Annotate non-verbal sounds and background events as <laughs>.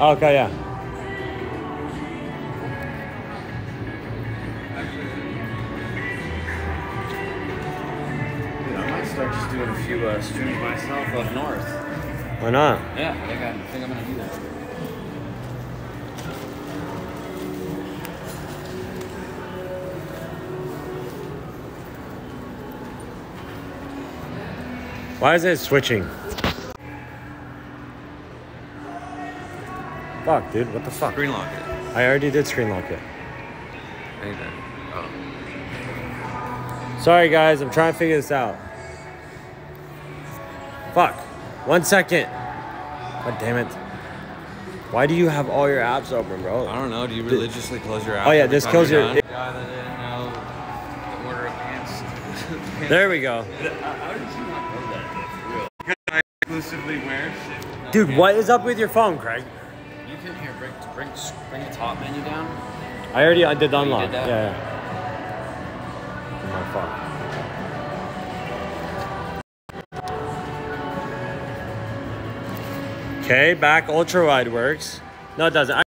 Okay, yeah. I might start just doing a few uh, streams myself up north. Why not? Yeah, I think, I, I think I'm gonna do that. Why is it switching? Fuck, dude. What the fuck? Green lock it. I already did screen lock it. I think that. Oh. Sorry, guys. I'm trying to figure this out. Fuck. One second. God damn it. Why do you have all your apps open, bro? I don't know. Do you religiously close your apps? Oh, yeah, this time kills your- done? Guy that didn't know the order of pants. <laughs> There we go. <laughs> How did you not know that? For real. Because I exclusively wear shit. Dude, what is up with your phone, Craig? You can here bring bring bring the top menu down. I already undid the Oh, unlock. did that? Yeah, yeah. Oh, fuck. Okay, back ultra wide works. No, it doesn't.